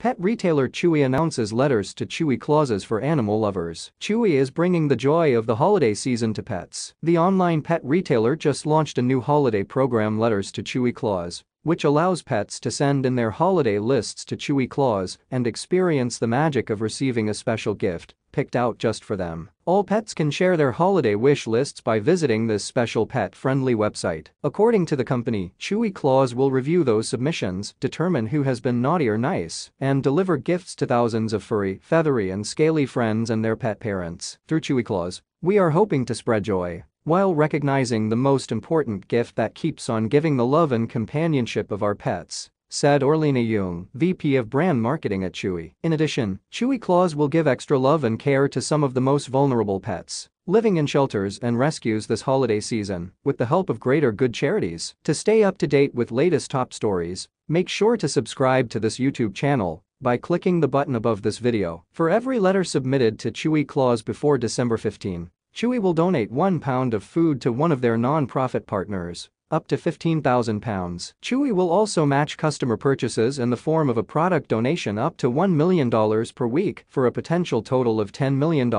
Pet retailer Chewy announces letters to Chewy clauses for animal lovers. Chewy is bringing the joy of the holiday season to pets. The online pet retailer just launched a new holiday program Letters to Chewy Claus which allows pets to send in their holiday lists to Chewy Claus and experience the magic of receiving a special gift picked out just for them. All pets can share their holiday wish lists by visiting this special pet-friendly website. According to the company, Chewy Claus will review those submissions, determine who has been naughty or nice, and deliver gifts to thousands of furry, feathery and scaly friends and their pet parents. Through Chewy Claus, we are hoping to spread joy while recognizing the most important gift that keeps on giving the love and companionship of our pets, said Orlena Yeung, VP of Brand Marketing at Chewy. In addition, Chewy Claus will give extra love and care to some of the most vulnerable pets living in shelters and rescues this holiday season with the help of greater good charities. To stay up to date with latest top stories, make sure to subscribe to this YouTube channel by clicking the button above this video. For every letter submitted to Chewy Claus before December 15, Chewy will donate one pound of food to one of their non-profit partners, up to £15,000. Chewy will also match customer purchases in the form of a product donation up to $1 million per week for a potential total of $10 million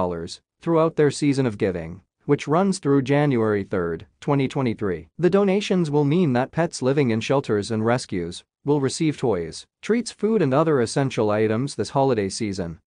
throughout their season of giving which runs through January 3, 2023. The donations will mean that pets living in shelters and rescues will receive toys, treats, food and other essential items this holiday season.